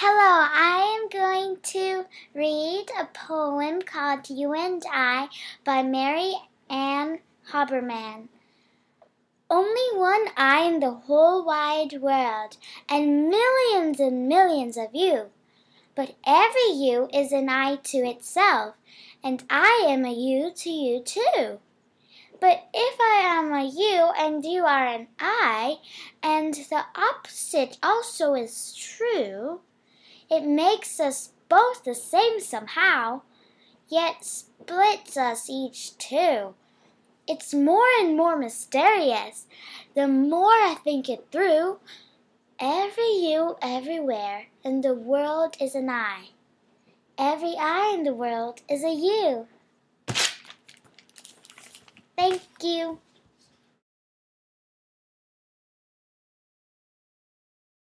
Hello, I am going to read a poem called You and I by Mary Ann Hoberman. Only one I in the whole wide world, and millions and millions of you. But every you is an I to itself, and I am a you to you too. But if I am a you and you are an I, and the opposite also is true, it makes us both the same somehow, yet splits us each two. It's more and more mysterious the more I think it through. Every you everywhere in the world is an I. Every I in the world is a you. Thank you.